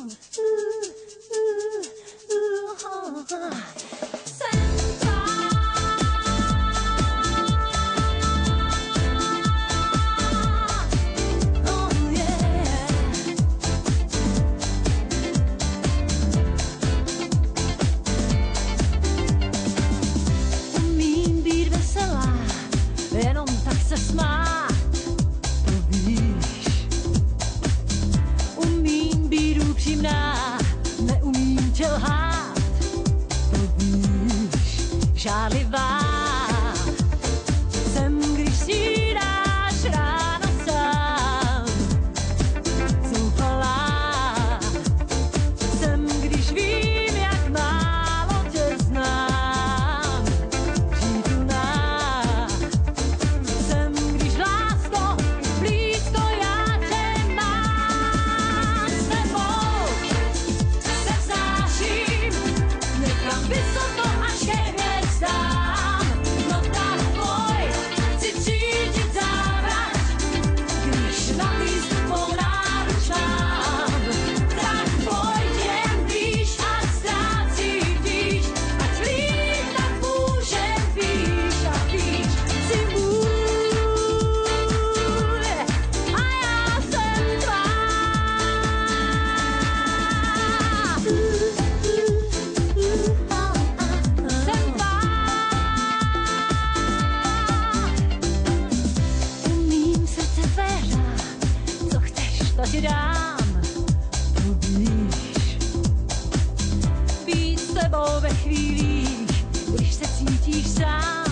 young. Charlie Vibe. ti dám, to víš. Být s tebou ve chvílích, když se cítíš sám.